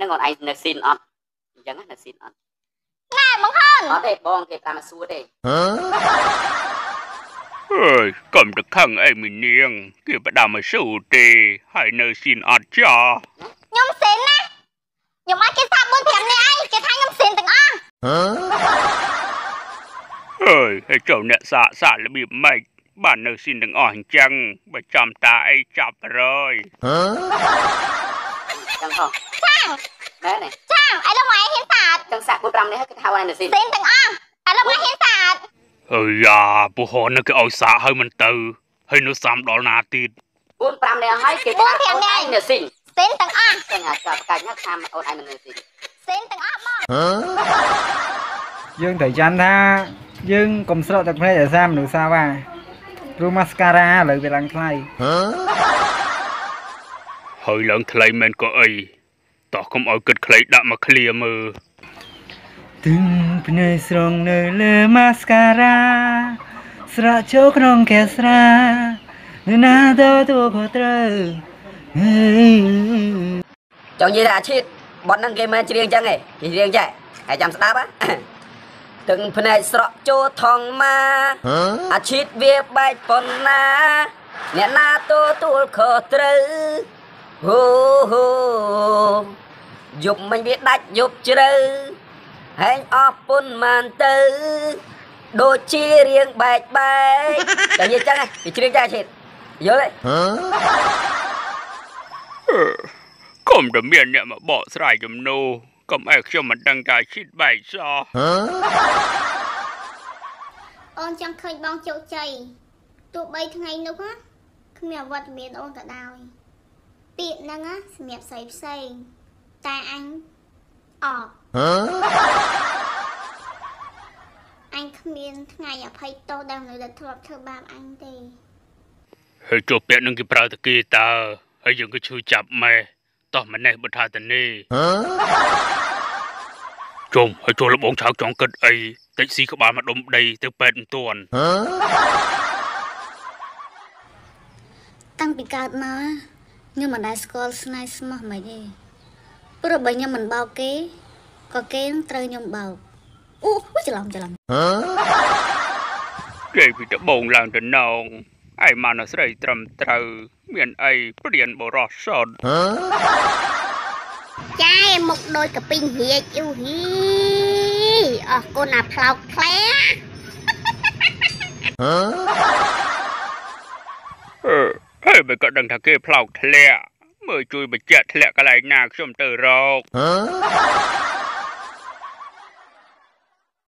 នឹងអូនឯងនៅស៊ីនអត់អញ្ចឹងណានៅស៊ីនអត់ណែបងហ៊ុនអត់ទេបងគេតាមមកសួរទេអើយកុំទៅខឹងអីមីនាងគេផ្ដាំមកស៊ូទេហើយនៅស៊ីនអត់ចាខ្ញុំសិនណាខ្ញុំអត់គេថា4 5នាក់អីគេថាខ្ញុំសិនទាំងអស់អើយហើយចូលអ្នកសាកសាករបៀបម៉េចបាននៅស៊ីនទាំងអស់អញ្ចឹងបើចាំតាអីចាប់រយអញ្ចឹងហោះ ចាងណែនេះចាងឥឡូវមកឯងហ៊ានសាតអញ្ចឹងសាក់4 5នេះគេថាអូនឯងនៅស៊ីនសិនទាំងអស់ឥឡូវមកហ៊ានសាតអើយ៉ាពូហននឹងគេឲ្យសាកហើយមិនទៅហើយនៅសាំដល់ណាទៀត4 5នេះហើយគេថាអូនឯងនៅស៊ីនសិនទាំងអស់ចឹងអាចចាប់កាច់ណាថាអូនឯងមិននៅស៊ីនសិនទាំងអស់បងយើងត្រូវចាំថាយើងកុំស្រកទឹកភ្នែកឲ្យសាមនុស្សសាវ៉ាព្រោះ mascara ឥឡូវវាឡើងថ្លៃហើយឡើងថ្លៃមែនក៏អី តោះកុំឲ្យគិតខ្លីដាក់មកឃ្លាមើលទឹងភ្នែកស្រងនៅលើ mascara ស្រក់ចូលក្នុងកែស្រានៅណាទៅទៅក៏ត្រូវហេចង់និយាយថាអាឈិតបត់ហ្នឹងគេមិនច្រៀងចឹងទេគេច្រៀងចេះហើយចាំស្ដាប់ហ៎ទាំងភ្នែកស្រក់ចូលថងមកអាឈិតវាបែកប៉ុណ្ណាអ្នកណាទទួលខុសត្រូវហូហូ យប់មិញវាដាច់យប់ជ្រៅហែងអស់ពុនបានទៅដូចជារៀងបែកបែកតែនិយាយចឹងហ៎គេច្រៀងចាឈិតយល់ទេកុំតែមានអ្នកមកបកស្រាយជំនួកុំឲ្យខ្ញុំមិនដឹងថាឈិតបែកសោះអូនចង់ឃើញបងជោគជ័យទោះបីថ្ងៃនោះណាគ្មានអវត្តមានអូនក៏ដោយពាក្យហ្នឹងណាសម្រាប់ស្រីផ្សេង តែអញអត់អញគ្មានថ្ងៃអភ័យទោសដែលមនុស្សដែលធ្លាប់ធ្វើបាបអញទេហើយចូលពាក្យនឹងគេប្រើតគេតើហើយយើងក៏ឈឺចាប់ម៉ែតោះម្នេះបើថាទៅនេះជុំហើយចូលលបងឆៅចង់គិតអីតិចស៊ីក្បាលមកដុំដីទៅពេទ្យមិនទាន់តាំងពីកើតមកខ្ញុំមិនដែលស្គាល់ស្នេហ៍ស្មោះមិនទេ ព្រោះបើខ្ញុំមិនបោកគេក៏គេនឹងត្រូវខ្ញុំបោកអូច្រឡំច្រឡំគេពីដបងឡើងទៅនងឯមកនៅស្រីត្រឹមត្រូវ មានអីព្រៀនបរោះសតចាយមុខដូចកពីងរាជអ៊ូហ៊ីអស់គុណអាផ្លោកផ្លែអឺហើយបើក៏ដឹងថាគេផ្លោកធ្លាក់ មើលជួយបញ្ជាក់ធ្លាក់កន្លែងណាខ្ញុំទៅរក Huh?